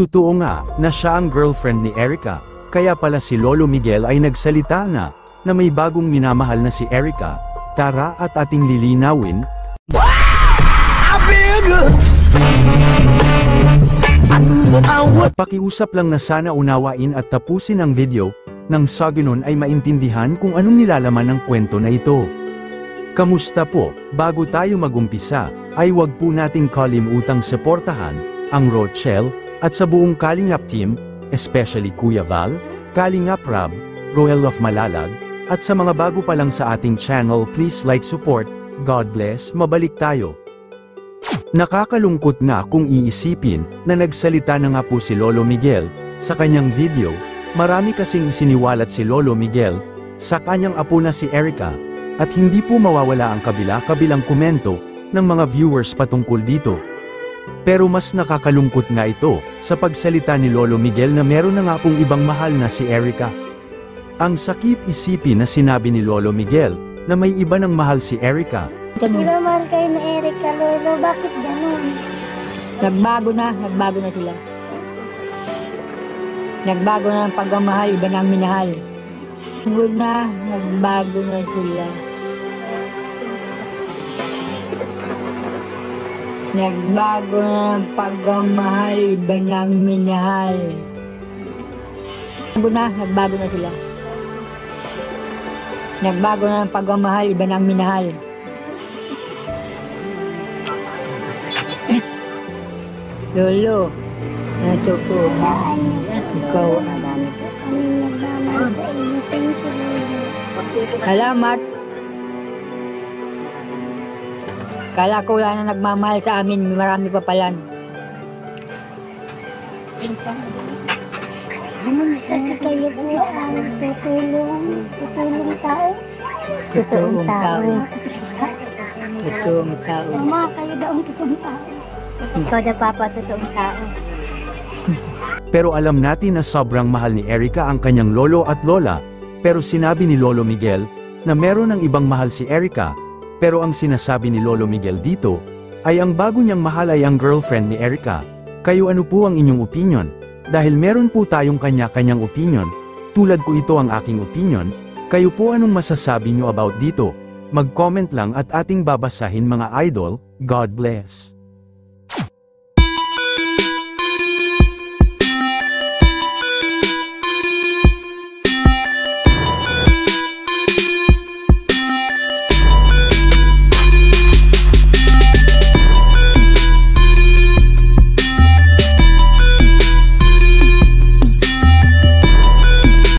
Totoo nga, na siya ang girlfriend ni Erica, kaya pala si Lolo Miguel ay nagsalita na, na may bagong minamahal na si Erica, tara at ating lilinawin, Pakiusap lang na sana unawain at tapusin ang video, nang sa ganun ay maintindihan kung anong nilalaman ng kwento na ito. Kamusta po, bago tayo magumpisa, ay wag po nating kalimutang suportahan, ang Rochelle, at sa buong Kalingap team, especially Kuya Val, Kalingap Rab, Roel of Malalag, at sa mga bago pa lang sa ating channel please like support, God bless, mabalik tayo. Nakakalungkot nga kung iisipin, na nagsalita na nga po si Lolo Miguel, sa kanyang video, marami kasing isiniwalat si Lolo Miguel, sa kanyang apo na si Erica, at hindi po mawawala ang kabila-kabilang komento, ng mga viewers patungkol dito. Pero mas nakakalungkot nga ito, sa pagsalita ni Lolo Miguel na meron na nga pong ibang mahal na si Erica. Ang sakit isipin na sinabi ni Lolo Miguel, na may iba ng mahal si Erica, Ganun. Minamahal kayo ni Erica Lolo, bakit ganun? Nagbago na, nagbago na sila. Nagbago na ang pagmamahal, iba na ang minahal. Good na, nagbago na sila. Nagbago na ang pagmamahal, iba na ang minahal. Nagbago na, nagbago na sila. Nagbago na ang pagmamahal, iba na ang minahal. Lolo, niyo po. Ikaw. Lolo, Kala ko wala na nagmamahal sa amin, may marami pa pala. Kasi kayo po ang tutulong, tutulong tao. Totoong tao. Totoong tao. Mama, kayo daw ang totoong tao. Ikaw na papa, totoong tao. Pero alam natin na sobrang mahal ni Erica ang kanyang lolo at lola, pero sinabi ni Lolo Miguel, na meron ng ibang mahal si Erica, pero ang sinasabi ni Lolo Miguel dito, ay ang bago niyang mahal ay ang girlfriend ni Erica. Kayo ano po ang inyong opinion? Dahil meron po tayong kanya-kanyang opinion, tulad ko ito ang aking opinion, kayo po anong masasabi niyo about dito? Mag-comment lang at ating babasahin mga idol, God bless.